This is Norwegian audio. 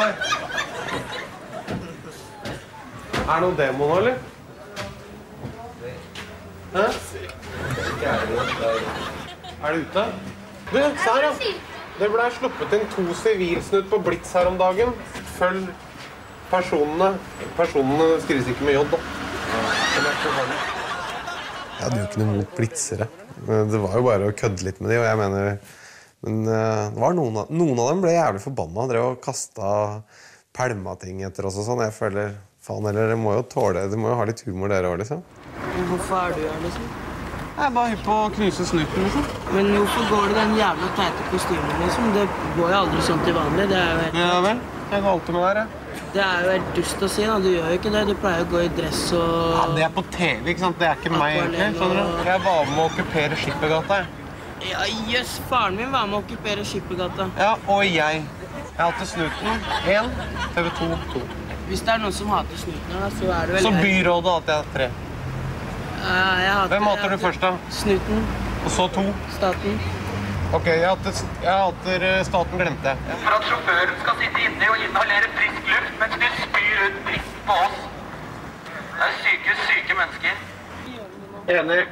Oi. Er det noen demo nå, eller? Hæ? Er det ute? Du, se her, ja. Det ble sluppet inn to sivilsnutt på Blitz her om dagen. Følg personene. Personene skrives ikke med J, da. Jeg hadde jo ikke noe mot blitzere. Det var jo bare å kødde litt med de, og jeg mener men eh, det var noen, av, noen av dem ble jævlig forbanna. Drev og kasta pælma ting etter oss og sånn. Jeg føler Faen heller, dere må jo tåle Dere må jo ha litt humor, dere òg, liksom. Hvorfor er du her, liksom? Jeg er bare hypp på å knuse snuten, liksom. Men hvorfor går du den jævla teite kostymen, liksom? Det går jo aldri sånn til vanlig. Det er jo helt, Ja vel. Jeg går alltid med der, jeg. det er jo helt dust å si, da. Du gjør jo ikke det. Du pleier å gå i dress og Ja, det er på TV, ikke sant? Det er ikke meg, egentlig. skjønner du? Jeg var med å okkupere Skippergata. jeg. Ja, jøss, faren min var med å okkupere Skippergata. Ja, og jeg. Jeg hater snuten. Én. TV 2. To. Hvis det er noen som hater snuten her, da, så er det vel Så byrådet hater jeg tre. Ja, jeg hater, Hvem hater jeg du først, da? Snuten. Og så to. Staten. Ok, jeg hater, jeg hater eh, staten, glemte jeg. For at sjåføren skal sitte inne og inhalere frisk luft mens du spyr ut dritt på oss. Det er syke, syke mennesker. Enig.